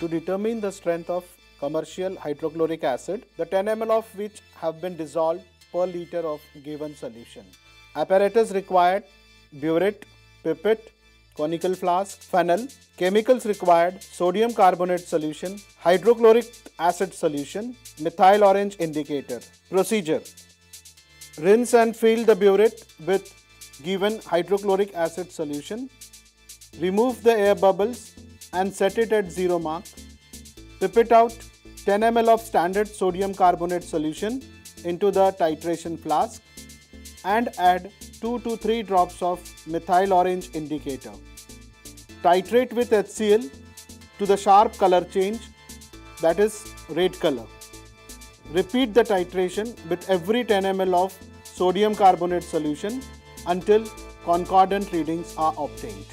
to determine the strength of commercial hydrochloric acid, the 10 ml of which have been dissolved per liter of given solution. Apparatus required burette, pipette, conical flask, funnel, chemicals required sodium carbonate solution, hydrochloric acid solution, methyl orange indicator. Procedure Rinse and fill the burette with given hydrochloric acid solution. Remove the air bubbles and set it at zero mark. Pipette out 10 ml of standard sodium carbonate solution into the titration flask and add 2 to 3 drops of methyl orange indicator. Titrate with HCl to the sharp color change that is red color. Repeat the titration with every 10 ml of sodium carbonate solution until concordant readings are obtained.